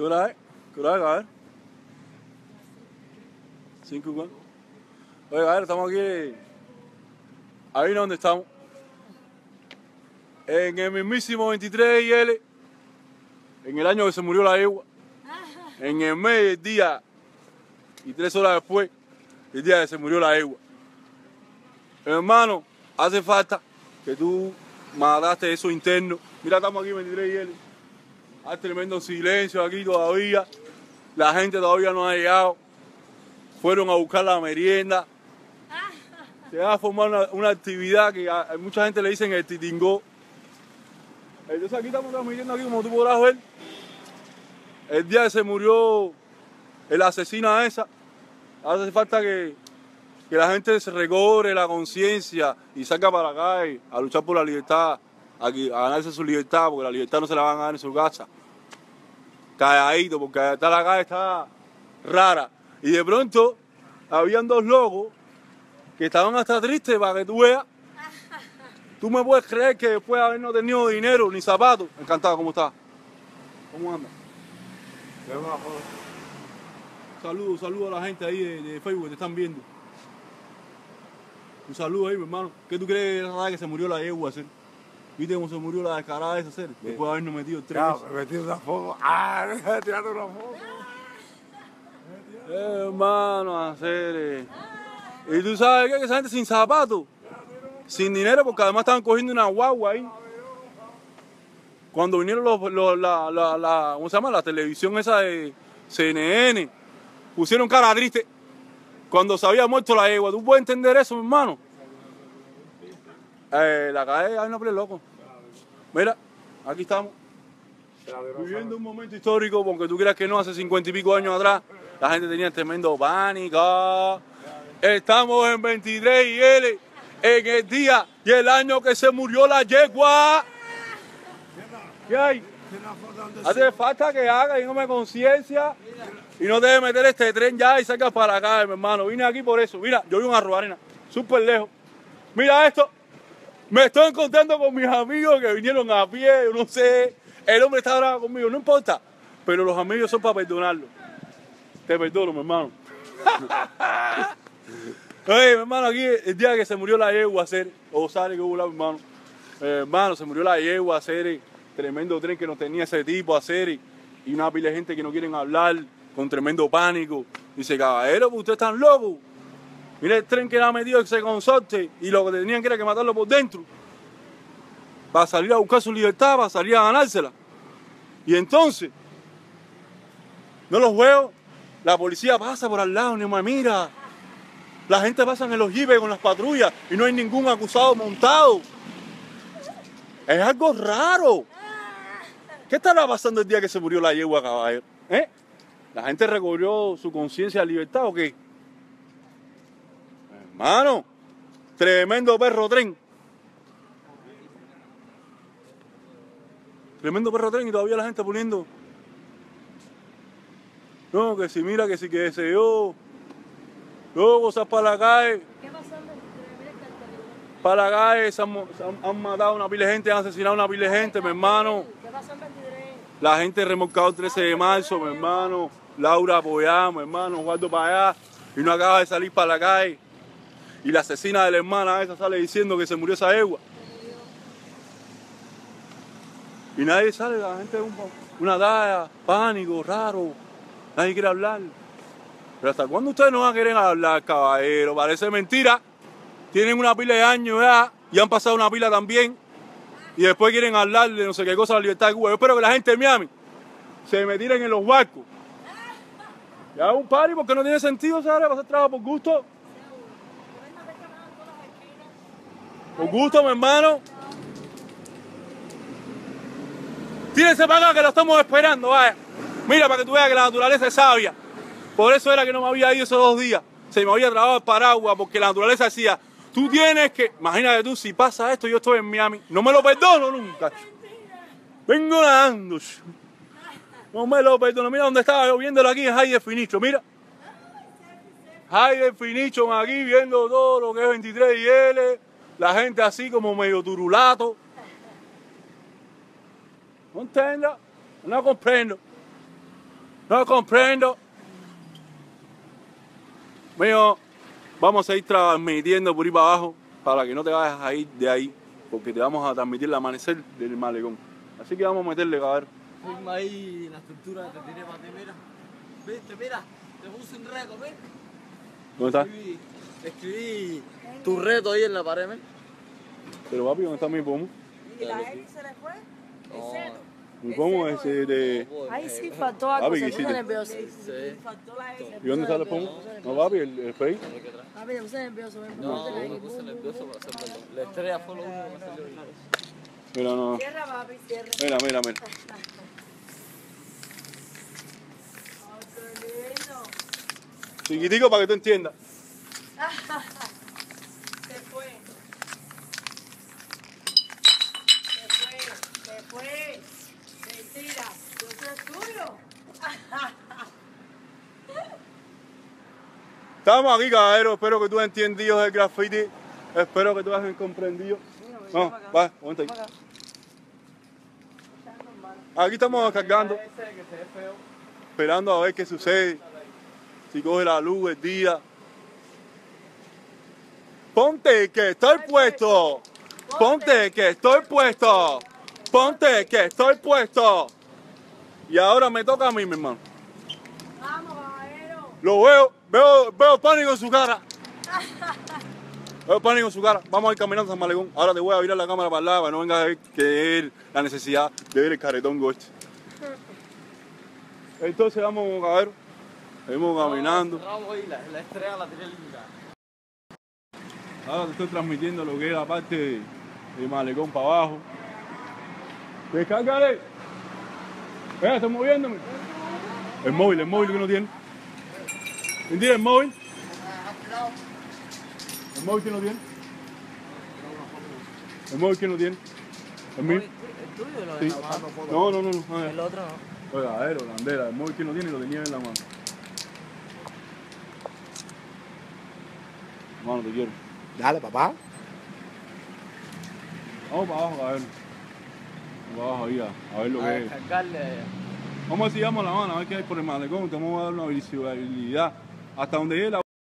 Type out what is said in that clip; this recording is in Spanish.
¿Qué hora es? ¿Qué hora es, cabrón? Cinco y cuatro. Oye, cabrón, estamos aquí. Ahí donde estamos. En el mismísimo 23 IL. En el año que se murió la yegua. En el mes del día. Y tres horas después. El día que se murió la yegua. Hermano, hace falta que tú mataste eso interno. Mira, estamos aquí 23 IL. Hay tremendo silencio aquí todavía. La gente todavía no ha llegado. Fueron a buscar la merienda. Se va a formar una, una actividad que a, mucha gente le dicen el titingó. Entonces aquí estamos transmitiendo aquí, como tú podrás ver. El día que se murió el asesino esa. Hace falta que, que la gente se recobre la conciencia y salga para calle a luchar por la libertad, a, a ganarse su libertad, porque la libertad no se la van a ganar en su casa. Calladito, porque está la calle está rara. Y de pronto habían dos locos que estaban hasta tristes para que tú veas. Tú me puedes creer que después de haber no tenido dinero ni zapatos. Encantado, ¿cómo estás? ¿Cómo anda? Saludos, saludos a la gente ahí de, de Facebook que te están viendo. Un saludo ahí, mi hermano. ¿Qué tú crees que se murió la yegua hacer? ¿Viste cómo se murió la descarada esa hacer? Después de habernos metido tres meses. me metí una foto. Ah, tirando una foto. Eh, hermano, hacer. Y tú sabes qué? que esa gente sin zapatos, sin dinero, porque además estaban cogiendo una guagua ahí. Cuando vinieron los, los- la, la, la- ¿cómo se llama? La televisión esa de CNN, pusieron cara triste cuando se había muerto la yegua. ¿Tú puedes entender eso, mi hermano? Eh, la calle hay una play loco. Mira, aquí estamos. Viviendo un momento histórico, porque tú creas que no, hace cincuenta y pico años atrás, la gente tenía tremendo pánico. Estamos en 23 y L, en el día y el año que se murió la yegua. ¿Qué hay? Hace falta que haga y no me conciencia y no debe meter este tren ya y salga para acá, mi hermano. Vine aquí por eso. Mira, yo vivo en Arrobarena, súper lejos. Mira esto. Me estoy encontrando con mis amigos que vinieron a pie, yo no sé. El hombre está bravo conmigo, no importa. Pero los amigos son para perdonarlo. Te perdono, mi hermano. Oye, mi hermano, aquí el día que se murió la yegua, hacer, o sale que hubo mi hermano. Eh, hermano, se murió la yegua, hacer, tremendo tren que no tenía ese tipo, hacer, y una pila de gente que no quieren hablar, con tremendo pánico. Dice, caballero, pues ustedes están locos. Mira el tren que le ha metido ese consorte y lo que tenían que era que matarlo por dentro. Para salir a buscar su libertad, para salir a ganársela. Y entonces, no los veo, la policía pasa por al lado, ni me mira. La gente pasa en los jipes con las patrullas y no hay ningún acusado montado. Es algo raro. ¿Qué estará pasando el día que se murió la yegua, caballero? ¿Eh? ¿La gente recobró su conciencia de libertad o qué? Hermano, tremendo perro tren. Tremendo perro tren y todavía la gente poniendo. No, que si mira, que si que se yo. Luego cosas para la calle. ¿Qué pasó en 23? Mira el cartelito. Para la calle se han, se han- han matado a una pila de gente, han asesinado a una pila de gente, mi hermano. ¿Qué pasó en 23? La gente remolcado el 13 de marzo, mi hermano. Laura apoyada, mi hermano, Guardo para allá. Y no acaba de salir para la calle. Y la asesina de la hermana esa sale diciendo que se murió esa egua. Y nadie sale, la gente es un, una talla, pánico, raro. Nadie quiere hablar. Pero ¿hasta cuándo ustedes no van a querer hablar, caballero? Parece mentira. Tienen una pila de años ya y han pasado una pila también. Y después quieren hablar de no sé qué cosa la libertad de Cuba. Yo espero que la gente de Miami se me tiren en los barcos. Y haga un party porque no tiene sentido, ¿sabes? Pasar trabajo por gusto. Por gusto, mi hermano. Tírense para acá que lo estamos esperando, vaya. Mira, para que tú veas que la naturaleza es sabia. Por eso era que no me había ido esos dos días. Se me había trabado el paraguas porque la naturaleza decía, tú tienes que, imagínate tú, si pasa esto, yo estoy en Miami. No me lo perdono nunca. Vengo nadando. No me lo perdono. Mira dónde estaba yo viéndolo aquí en High Definition. Mira. High Definition aquí viendo todo lo que es 23 y L. La gente así como medio turulato. No entiendo. No comprendo. No comprendo. Mío, vamos a ir transmitiendo por ahí para abajo para que no te vayas a ir de ahí, porque te vamos a transmitir el amanecer del malecón. Así que vamos a meterle, cabrón. Firma ahí la estructura que te tiré para ti, mira. Viste, mira, te puse un reto, ¿ves? ¿Dónde está? Escribí, escribí tu reto ahí en la pared, ¿ves? Pero papi, ¿dónde está mi pomo? ¿Y la X se le fue? ¿El cero? Mi pomo es de... Ahí sí faltó algo, Papi, se ¿qué puso nervioso. Sí. Faltó la X. ¿Y dónde sale el pomo? No, papi, el, el spray. Papi, puse nervioso. No, puse me nervioso. puse nervioso para hacerlo. La estrella fue lo único que me salió. Mira, no. Cierra, papi, cierra. Mira, mira, mira. Chiquitico para que tú entiendas. Se fue. Se fue, se fue. Mentira. Yo soy tuyo. Estamos aquí, caballero. Espero que tú entendido el graffiti. Espero que tú hayas comprendido. No, va, aguanta ahí. Aquí estamos cargando, esperando a ver qué sucede. Si coge la luz el día. Ponte que estoy puesto. Ponte que estoy puesto. Ponte que estoy puesto. Y ahora me toca a mí, mi hermano. Vamos, caballero. Lo veo, veo, veo pánico en su cara. Veo pánico en su cara. Vamos a ir caminando a San Malecón. Ahora te voy a virar la cámara para el lado para no vengas a ver que es la necesidad de ver el caretón este. Entonces vamos, cabrón. Seguimos caminando. La, la estrella la tiré linda. Ahora te estoy transmitiendo lo que es la parte de, de Malecón para abajo. Descárgale. Venga, estoy moviéndome. El móvil, el móvil que no tiene. ¿Quién tiene el móvil? ¿El móvil que no tiene? ¿El móvil que no tiene? ¿El mío? ¿El tuyo lo Sí. de la mano? No, no, no. no. El otro no. Oiga, aero, bandera. El móvil que no tiene lo tenía en la mano. Mano, te quiero. Dale, papá. Vamos para abajo, a ver. Vamos para abajo ahí a, a ver lo A que es. Vamos a ver si damos la mano, a ver qué hay por el malecón. Te vamos a dar una visibilidad hasta donde llegue la